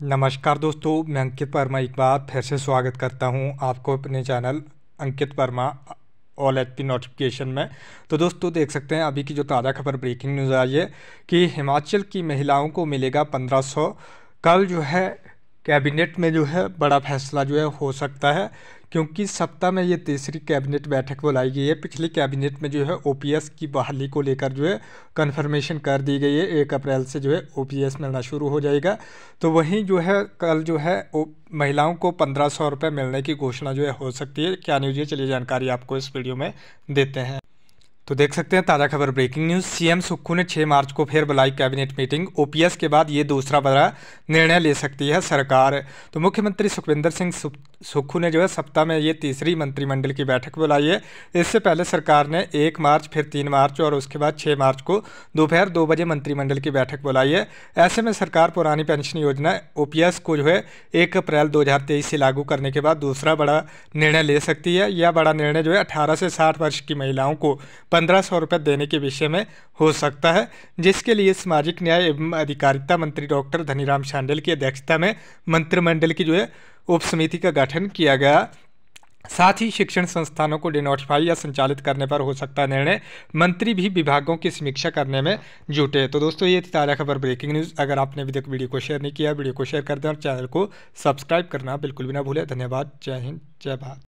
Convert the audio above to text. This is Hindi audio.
नमस्कार दोस्तों, मैं अंकित वर्मा एक बार फिर से स्वागत करता हूँ आपको अपने channel Ankit Verma all H P notification में। तो दोस्तों, देख सकते हैं अभी की जो ताज़ा खबर ब्रेकिंग न्यूज़ आई है कि हिमाचल की महिलाओं को मिलेगा 1500 कल जो है कैबिनेट में जो है बड़ा फैसला जो है हो सकता है, क्योंकि सप्ताह में ये तीसरी कैबिनेट बैठक बुलाई गई है। पिछली कैबिनेट में जो है ओपीएस की बहाली को लेकर जो है कन्फर्मेशन कर दी गई है। एक अप्रैल से जो है ओपीएस मिलना शुरू हो जाएगा। तो वहीं जो है कल जो है महिलाओं को पंद्रह सौ रुपये मिलने की घोषणा जो है हो सकती है। क्या न्यूज़ है? चलिए जानकारी आपको इस वीडियो में देते हैं। तो देख सकते हैं ताज़ा खबर ब्रेकिंग न्यूज़ सीएम सुक्खू ने 6 मार्च को फिर बुलाई कैबिनेट मीटिंग ओपीएस के बाद ये दूसरा बड़ा निर्णय ले सकती है सरकार। तो मुख्यमंत्री सुखविंदर सिंह सुक्खू ने जो है सप्ताह में ये तीसरी मंत्रिमंडल की बैठक बुलाई है। इससे पहले सरकार ने एक मार्च, फिर तीन मार्च और उसके बाद छः मार्च को दोपहर दो बजे मंत्रिमंडल की बैठक बुलाई है। ऐसे में सरकार पुरानी पेंशन योजना ओपीएस को जो है एक अप्रैल दो हज़ार तेईस से लागू करने के बाद दूसरा बड़ा निर्णय ले सकती है। यह बड़ा निर्णय जो है अठारह से साठ वर्ष की महिलाओं को पंद्रह सौ रुपये देने के विषय में हो सकता है, जिसके लिए सामाजिक न्याय एवं अधिकारिता मंत्री डॉक्टर धनीराम शांडिल की अध्यक्षता में मंत्रिमंडल की जो है उप समिति का गठन किया गया। साथ ही शिक्षण संस्थानों को डिनोटिफाई या संचालित करने पर हो सकता है निर्णय मंत्री भी विभागों की समीक्षा करने में जुटे। तो दोस्तों, ये थी ताज़ा खबर ब्रेकिंग न्यूज़। अगर आपने अभी तक वीडियो को शेयर नहीं किया, वीडियो को शेयर कर दें और चैनल को सब्सक्राइब करना बिल्कुल भी ना भूलें। धन्यवाद। जय हिंद। जय भारत।